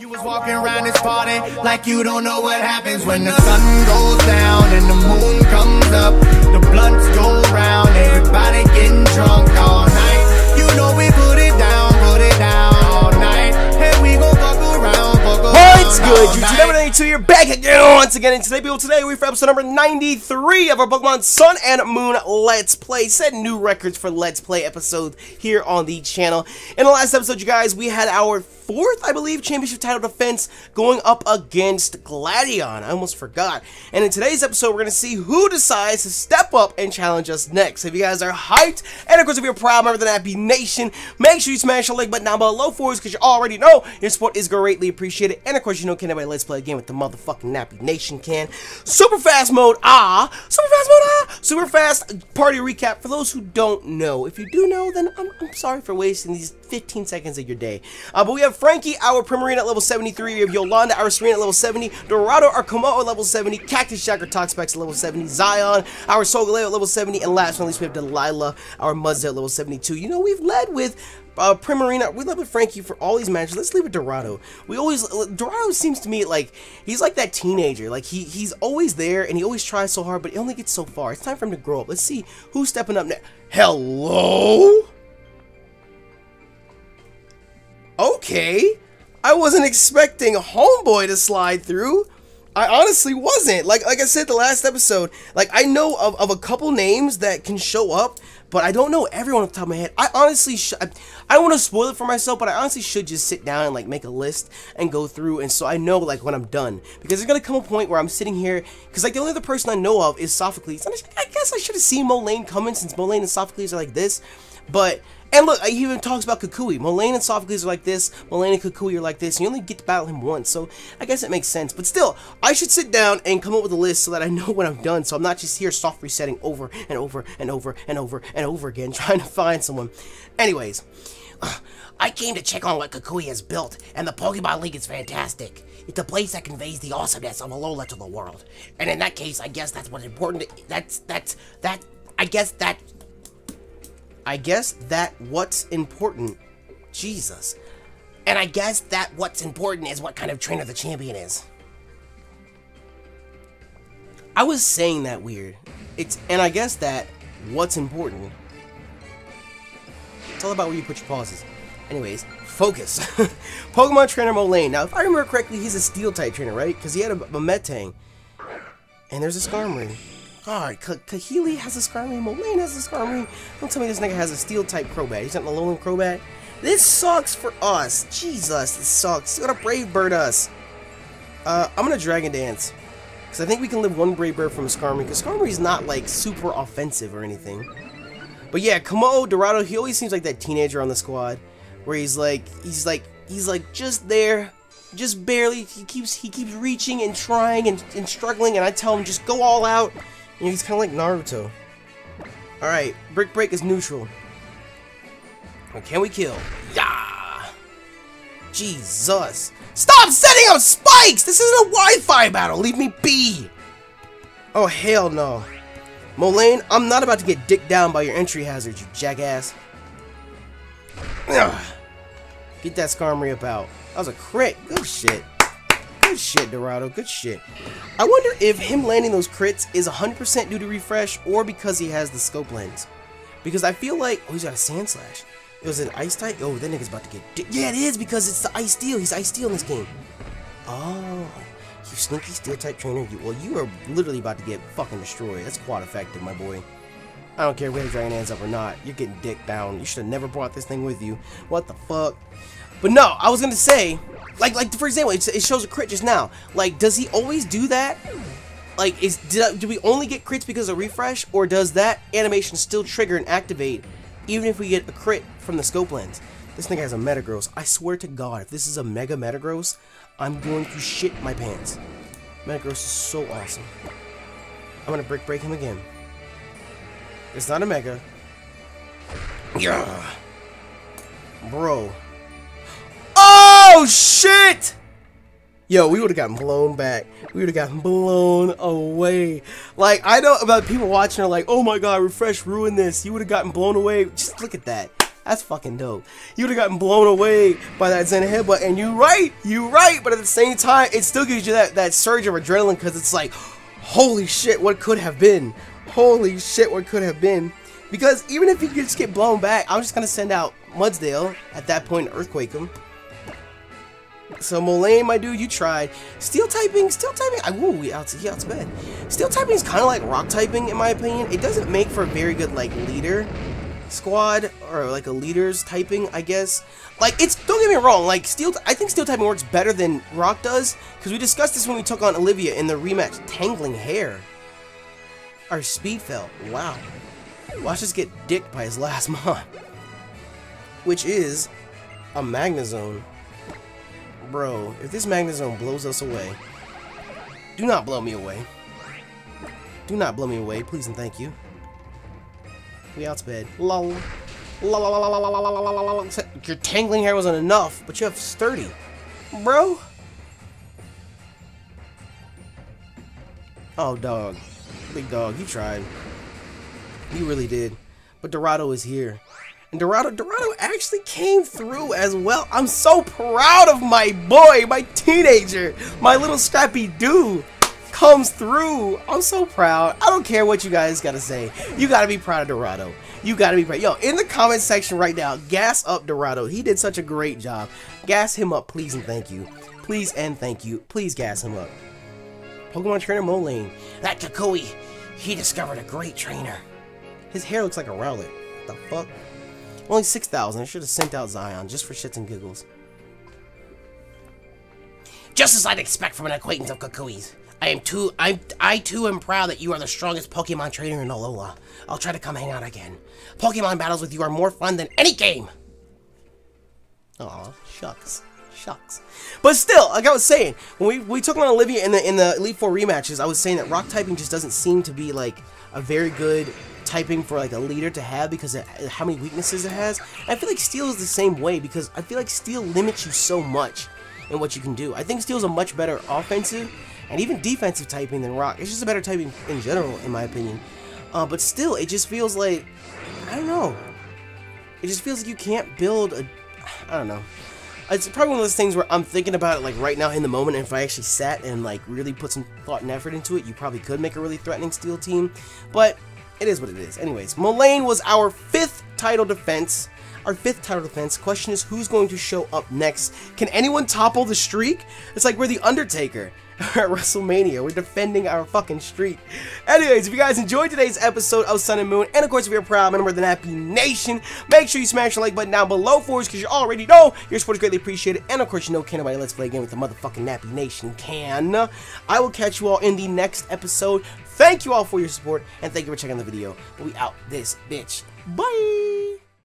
You was walking around this party like you don't know what happens when the sun goes down and the moon comes up. The blunts go round, everybody getting drunk all night. You know we put it down, put it down all night. Hey, we gon' fuck around, fuck around. What's good, YouTube? night. Number 92 here, back again once again. And today, people, today we're for episode number 93 of our Pokemon Sun and Moon Let's Play. Set new records for Let's Play episode here on the channel. In the last episode, you guys, we had our fourth, I believe, championship title defense going up against Gladion. I almost forgot. And in today's episode, we're going to see who decides to step up and challenge us next. If you guys are hyped, and of course, if you're a proud member of the Nappy Nation, make sure you smash the like button down below for us because you already know your support is greatly appreciated. And of course, you know, can anybody let's play a game with the motherfucking Nappy Nation can. Super fast mode, ah! Super fast mode, ah! Super fast party recap for those who don't know. If you do know, then I'm, I'm sorry for wasting these 15 seconds of your day. Uh, but we have Frankie, our Primarina at level 73. We have Yolanda, our Serena at level 70. Dorado, our Kommo-o at level 70. Cactus Jack, our Toxapex at level 70. Zion, our Solgaleo at level 70. And last but not least, we have Delilah, our Mudsdale at level 72. You know, we've led with uh, Primarina, we led with Frankie for all these matches. Let's leave it Dorado. We always Dorado seems to me like he's like that teenager. Like he he's always there and he always tries so hard, but he only gets so far. It's time for him to grow up. Let's see who's stepping up next. Hello. Okay, I wasn't expecting Homeboy to slide through. I honestly wasn't. Like like I said the last episode, like I know of, of a couple names that can show up, but I don't know everyone off the top of my head. I honestly I, I don't want to spoil it for myself, but I honestly should just sit down and like make a list and go through and so I know like when I'm done. Because there's gonna come a point where I'm sitting here because like the only other person I know of is Sophocles. I, guess I should have seen Molayne coming since Molayne and Sophocles are like this. But and look, he even talks about Kukui. Molayne and Sophocles are like this, Molayne and Kukui are like this, you only get to battle him once, so I guess it makes sense. But still, I should sit down and come up with a list so that I know when I'm done, so I'm not just here soft resetting over and over and over and over and over again trying to find someone. Anyways, I came to check on what Kukui has built, and the Pokemon League is fantastic. It's a place that conveys the awesomeness of Alola to the world. And in that case, I guess that's what's important. That's, that's, that, I guess that I guess that what's important. Jesus. And I guess that what's important is what kind of trainer the champion is. I was saying that weird. It's and I guess that what's important. It's all about where you put your pauses. Anyways, focus. Pokemon trainer Molayne. Now, if I remember correctly, he's a steel type trainer, right? Because he had a, a Metang. And there's a Skarmory. K Kahili has a Skarmory, Mulane has a Skarmory. Don't tell me this nigga has a steel type Crobat. He's not an Alolan Crobat. This sucks for us. Jesus, this sucks. He's gonna Brave Bird us. Uh, I'm gonna Dragon Dance. Because I think we can live one Brave Bird from Skarmory. Because Skarmory's not, like, super offensive or anything. But yeah, Kommo-o Dorado, he always seems like that teenager on the squad. Where he's like, he's like, he's like just there. Just barely. He keeps, he keeps reaching and trying and, and struggling. And I tell him, just go all out. You know, he's kind of like Naruto. Alright, Brick Break is neutral. Can we kill? Yeah! Jesus. Stop setting up spikes! This isn't a Wi-Fi battle! Leave me be! Oh, hell no. Molayne, I'm not about to get dicked down by your entry hazard, you jackass. Get that Skarmory up out. That was a crit. Good shit. Good shit, Dorado. Good shit. I wonder if him landing those crits is 100% due to refresh or because he has the scope lens. Because I feel like... Oh, he's got a Sandslash. It was an Ice type? Oh, that nigga's about to get... Yeah, it is because it's the Ice Steel. He's Ice Steel in this game. Oh. You sneaky Steel type trainer. You, well, you are literally about to get fucking destroyed. That's quite effective, my boy. I don't care whether Dragon Dance up or not. You're getting dick down. You should have never brought this thing with you. What the fuck? But no, I was gonna say, like, like for example, it, shows a crit just now. Like, does he always do that? Like, is I, do we only get crits because of refresh, or does that animation still trigger and activate even if we get a crit from the scope lens? This thing has a Metagross. I swear to God, if this is a Mega Metagross, I'm going to shit my pants. Metagross is so awesome. I'm gonna brick break him again. It's not a Mega. Yeah. Bro. Oh, shit! Yo, we would have gotten blown back. We would have gotten blown away. Like, I know about people watching are like, oh my god, Refresh ruined this. You would have gotten blown away. Just look at that. That's fucking dope. You would have gotten blown away by that Zen headbutt, and you right, you right, but at the same time, it still gives you that, that surge of adrenaline because it's like, holy shit, what could have been? Holy shit, what could have been? Because even if you just get blown back, I'm just gonna send out Mudsdale at that point, Earthquake him. So Molayne, my dude, you tried. Steel typing, steel typing, I woo, he out he out's bed. Steel typing is kind of like rock typing in my opinion. It doesn't make for a very good like leader squad or like a leader's typing, I guess. Like it's don't get me wrong, like steel I think steel typing works better than rock does because we discussed this when we took on Olivia in the rematch tangling hair. Our speed fell. Wow. Watch us get dicked by his last mon. Which is a Magnezone. Bro, if this Magnezone blows us away, do not blow me away. Do not blow me away, please and thank you. We outsped. Lol. Your tangling hair wasn't enough, but you have sturdy. Bro. Oh, dog. Big dog, you tried. You really did. But Dorado is here. And Dorado, Dorado actually came through as well. I'm so proud of my boy, my teenager, my little scrappy dude comes through. I'm so proud. I don't care what you guys gotta say. You gotta be proud of Dorado. You gotta be proud. Yo, in the comment section right now, gas up Dorado. He did such a great job. Gas him up, please and thank you. Please and thank you. Please gas him up. Pokemon Trainer Molayne. That Kukui, he discovered a great trainer. His hair looks like a Rowlet. The fuck? Only 6,000. I should have sent out Zion just for shits and giggles. Just as I'd expect from an acquaintance of Kukui's. I am too I I too am proud that you are the strongest Pokemon trainer in Alola. I'll try to come hang out again. Pokemon battles with you are more fun than any game. Aw, shucks. Shucks. But still, like I was saying, when we, we took on Olivia in the in the Elite Four rematches, I was saying that rock typing just doesn't seem to be like a very good typing for like a leader to have because of how many weaknesses it has. I feel like Steel is the same way because I feel like Steel limits you so much in what you can do. I think Steel is a much better offensive and even defensive typing than Rock. It's just a better typing in general, in my opinion. Uh, but still, it just feels like, I don't know. It just feels like you can't build a, I don't know. It's probably one of those things where I'm thinking about it like right now in the moment, and if I actually sat and like really put some thought and effort into it, you probably could make a really threatening steel team. But it is what it is. Anyways, Molayne was our fifth title defense. Our fifth title defense. Question is, who's going to show up next? Can anyone topple the streak? It's like we're the Undertaker at WrestleMania. We're defending our fucking streak. Anyways, if you guys enjoyed today's episode of Sun and Moon, and of course if you're a proud member of the Nappy Nation, make sure you smash the like button down below for us because you already know your support is greatly appreciated. And of course you know can nobody let's play again with the motherfucking Nappy Nation can. I will catch you all in the next episode. Thank you all for your support, and thank you for checking the video. We out this bitch. Bye!